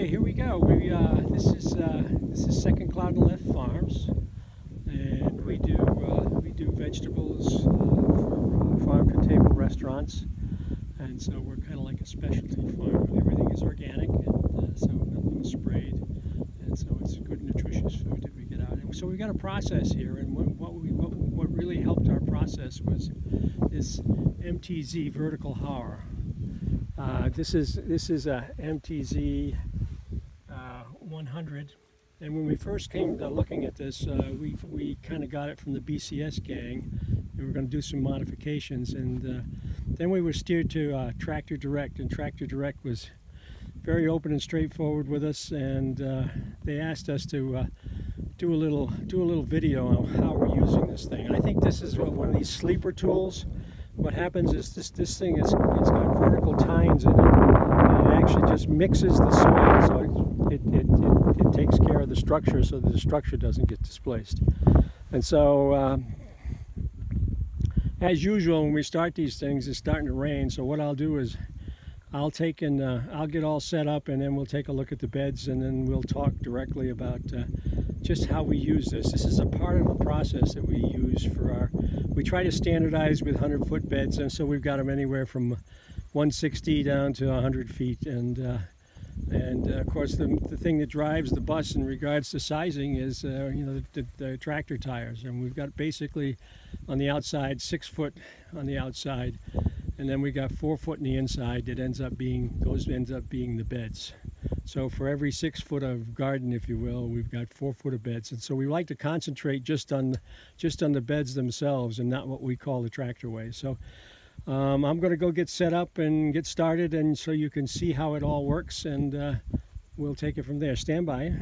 Okay, here we go. We uh, this is uh, this is Second Cloud and Left Farms, and we do uh, we do vegetables uh, for farm to table restaurants, and so we're kind of like a specialty farm. Everything is organic, and uh, so nothing is sprayed, and so it's good nutritious food that we get out. And so we've got a process here, and what, what we what, what really helped our process was this MTZ vertical harrow. Uh, this is this is a MTZ 100, and when we first came uh, looking at this, uh, we we kind of got it from the BCS gang. And we were going to do some modifications, and uh, then we were steered to uh, Tractor Direct, and Tractor Direct was very open and straightforward with us, and they asked us to do a little do a little video on how we're using this thing. I think this is one of these sleeper tools what happens is this this thing is it's got vertical tines in it and it actually just mixes the soil so it, it, it, it takes care of the structure so that the structure doesn't get displaced. And so um, as usual when we start these things it's starting to rain. So what I'll do is I'll take and uh, I'll get all set up and then we'll take a look at the beds and then we'll talk directly about uh, just how we use this. This is a part of a process that we use for our, we try to standardize with 100 foot beds and so we've got them anywhere from 160 down to 100 feet. And uh, and uh, of course the, the thing that drives the bus in regards to sizing is uh, you know the, the, the, tractor tires. And we've got basically on the outside six foot on the outside and then we got four foot in the inside that ends up being those ends up being the beds. So for every six foot of garden if you will we've got four foot of beds. And so we like to concentrate just on just on the beds themselves and not what we call the tractorway. So um, I'm going to go get set up and get started and so you can see how it all works and uh, we'll take it from there. Stand by